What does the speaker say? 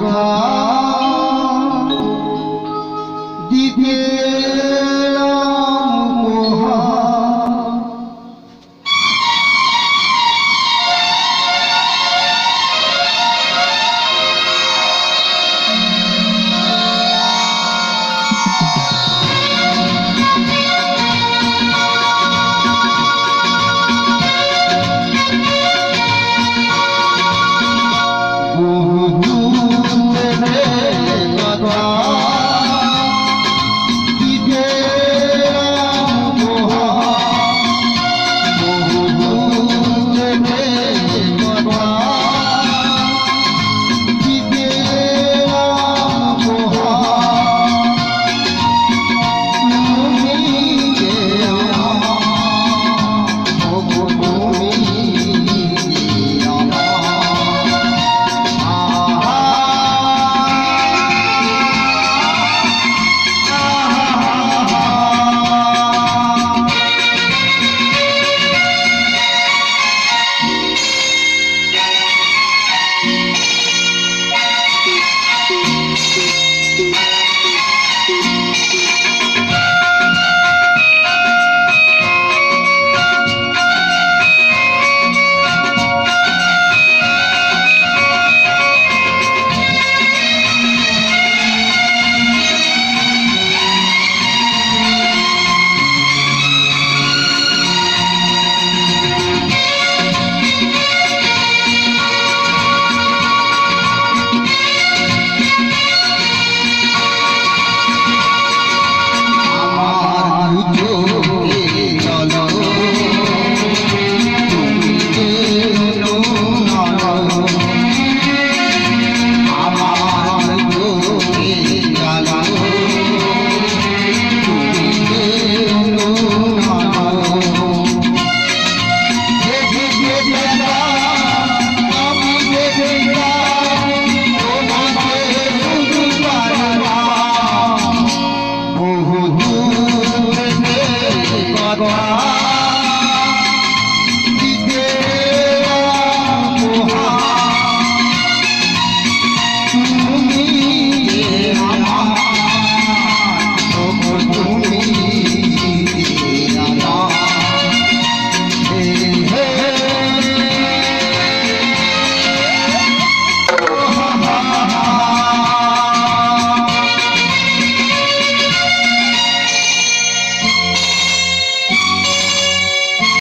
Oh.